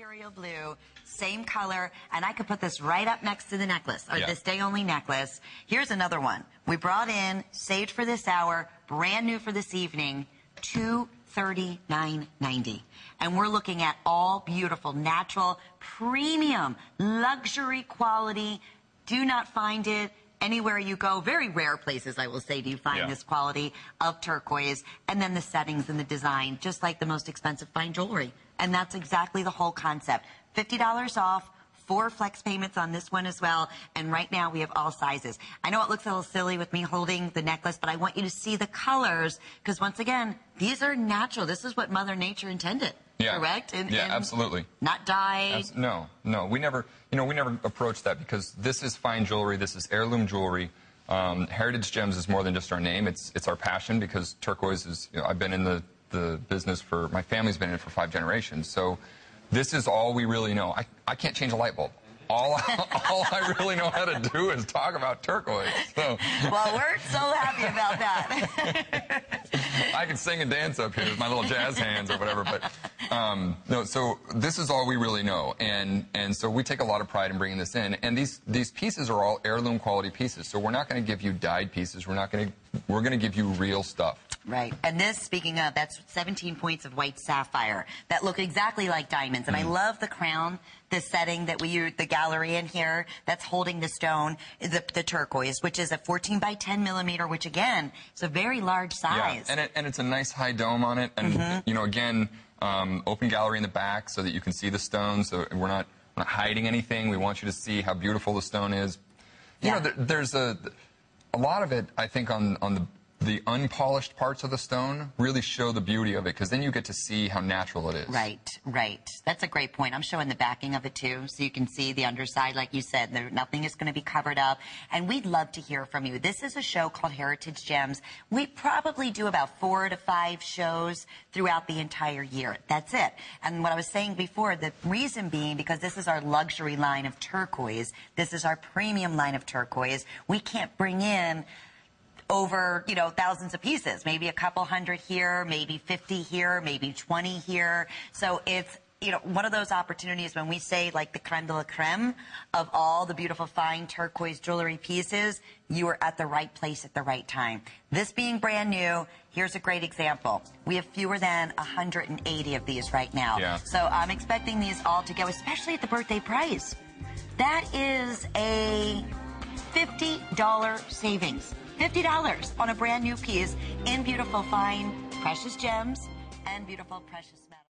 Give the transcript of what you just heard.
Imperial blue, same color, and I could put this right up next to the necklace, or Yeah. this day only necklace. Here's another one. We brought in, saved for this hour, brand new for this evening, two thirty-nine ninety. And we're looking at all beautiful, natural, premium, luxury quality. Do not find it anywhere you go. Very rare places, I will say, do you find Yeah. this quality of turquoise. And then the settings and the design, just like the most expensive fine jewelry. And that's exactly the whole concept. $50 off. Four flex payments on this one as well. And right now we have all sizes. I know it looks a little silly with me holding the necklace, but I want you to see the colors because once again, these are natural. This is what Mother Nature intended. Yeah. Correct? And- yeah, and absolutely. Not dyed. Abs- No, no, we never, you know, we never approach that because this is fine jewelry. This is heirloom jewelry. Um, Heritage Gems is more than just our name. It's it's our passion because turquoise is. You know, I've been in the the business for my family's been in it for five generations. So this is all we really know. I I can't change a light bulb. All all I really know how to do is talk about turquoise. So Well, we're so happy about that. I can sing and dance up here with my little jazz hands or whatever, but um, no. So this is all we really know, and and so we take a lot of pride in bringing this in. And these these pieces are all heirloom quality pieces. So we're not going to give you dyed pieces. We're not going to we're going to give you real stuff. Right. And this, speaking of, that's 17 points of white sapphire that look exactly like diamonds. And I Mm. love the crown, the setting that we use, the gallery in here that's holding the stone, the, the turquoise, which is a 14 by 10 millimeter, which again, is a very large size. Yeah, and it, and it's a nice high dome on it, and Mm-hmm. you know again, um, open gallery in the back so that you can see the stone. So we're not we're not hiding anything. We want you to see how beautiful the stone is. You Yeah. know, there, there's a a lot of it. I think on on the the unpolished parts of the stone really show the beauty of it because then you get to see how natural it is. Right, right. That's a great point. I'm showing the backing of it too, so you can see the underside, like you said. There, nothing is going to be covered up. And we'd love to hear from you. This is a show called Heritage Gems. We probably do about four to five shows throughout the entire year. That's it. And what I was saying before, the reason being because this is our luxury line of turquoise. This is our premium line of turquoise. We can't bring in over, you know, thousands of pieces, maybe a couple hundred here, maybe 50 here, maybe 20 here. So it's, you know, one of those opportunities when we say like the creme de la creme of all the beautiful fine turquoise jewelry pieces, you are at the right place at the right time. This being brand new, here's a great example. We have fewer than 180 of these right now. Yeah. So I'm expecting these all to go, especially at the birthday price. That is a $50 savings. $50 on a brand new piece in beautiful, fine, precious gems and beautiful, precious metal.